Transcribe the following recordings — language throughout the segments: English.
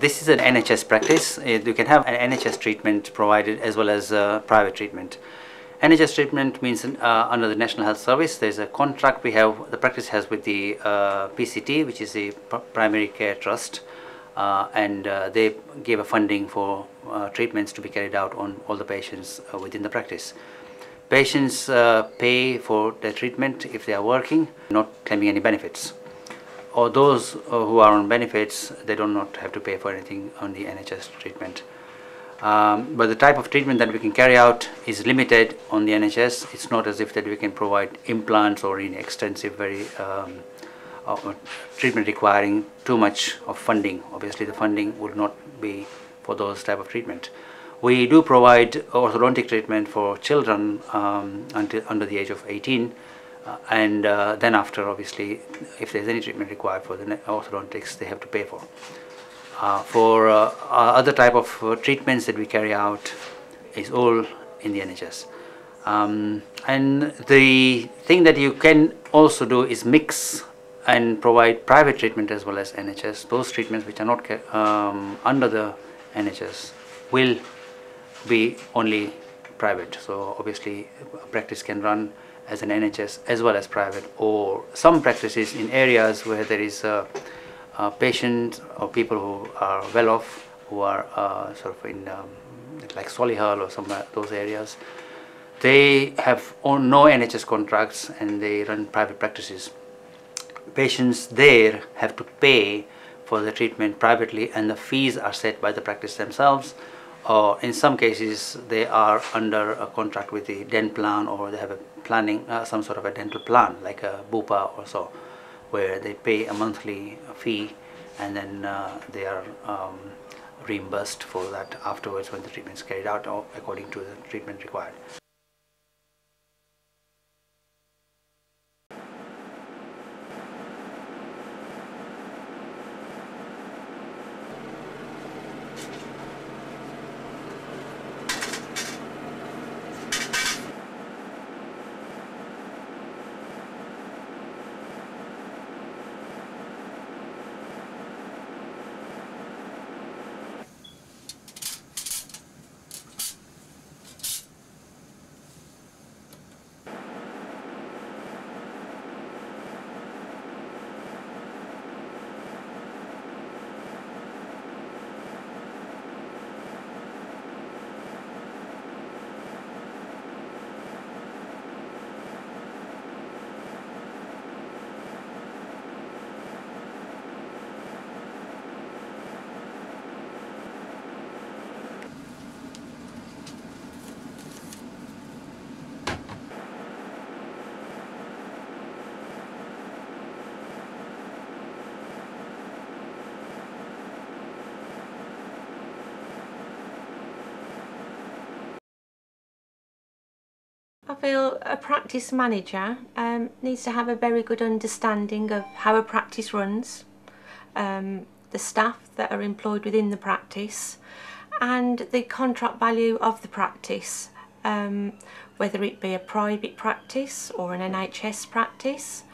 This is an NHS practice. Uh, You can have an NHS treatment provided as well as uh, private treatment. NHS treatment means uh, under the National Health Service, there's a contract we have, the practice has with the uh, PCT, which is the Primary Care Trust, uh, and uh, they give a funding for uh, treatments to be carried out on all the patients within the practice. Patients pay for their treatment if they are working, not claiming any benefits. Or those uh, who are on benefits, they do not have to pay for anything on the NHS treatment. Um, but the type of treatment that we can carry out is limited on the NHS. It's not as if that we can provide implants or any extensive, very um, uh, treatment requiring too much of funding. Obviously, the funding would not be for those type of treatment. We do provide orthodontic treatment for children um, until under the age of 18, uh, and uh, then after, obviously, if there's any treatment required for the orthodontics, they have to pay for. Uh, for uh, uh, other type of uh, treatments that we carry out is all in the NHS. Um, and the thing that you can also do is mix and provide private treatment as well as NHS. Those treatments which are not um, under the NHS will be only private. So obviously, practice can run as an NHS as well as private, or some practices in areas where there is uh, uh, patients or people who are well off, who are uh, sort of in um, like Solihull or some of those areas. They have no NHS contracts and they run private practices. Patients there have to pay for the treatment privately and the fees are set by the practice themselves or in some cases they are under a contract with the Denplan or they have a planning uh, some sort of a dental plan like a bupa or so where they pay a monthly fee and then uh, they are um, reimbursed for that afterwards when the treatment is carried out or according to the treatment required I feel a practice manager um, needs to have a very good understanding of how a practice runs, um, the staff that are employed within the practice, and the contract value of the practice, um, whether it be a private practice or an NHS practice,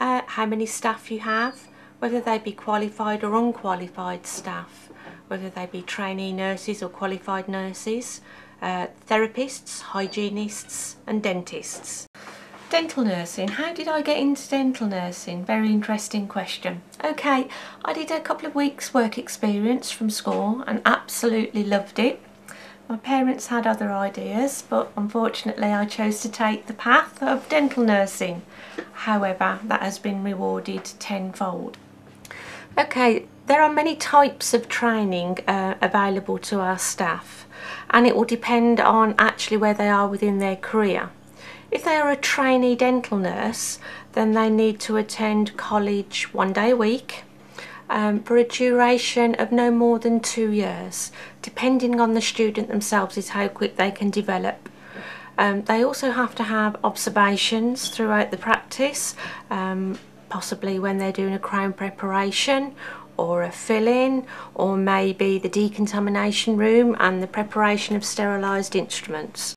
uh, how many staff you have, whether they be qualified or unqualified staff, whether they be trainee nurses or qualified nurses, uh, therapists, hygienists and dentists. Dental nursing, how did I get into dental nursing? Very interesting question. Okay, I did a couple of weeks work experience from school and absolutely loved it. My parents had other ideas, but unfortunately I chose to take the path of dental nursing. However, that has been rewarded tenfold. Okay, there are many types of training uh, available to our staff and it will depend on actually where they are within their career. If they are a trainee dental nurse, then they need to attend college one day a week um, for a duration of no more than two years, depending on the student themselves is how quick they can develop. Um, they also have to have observations throughout the practice, um, possibly when they're doing a crown preparation or a fill-in or maybe the decontamination room and the preparation of sterilised instruments.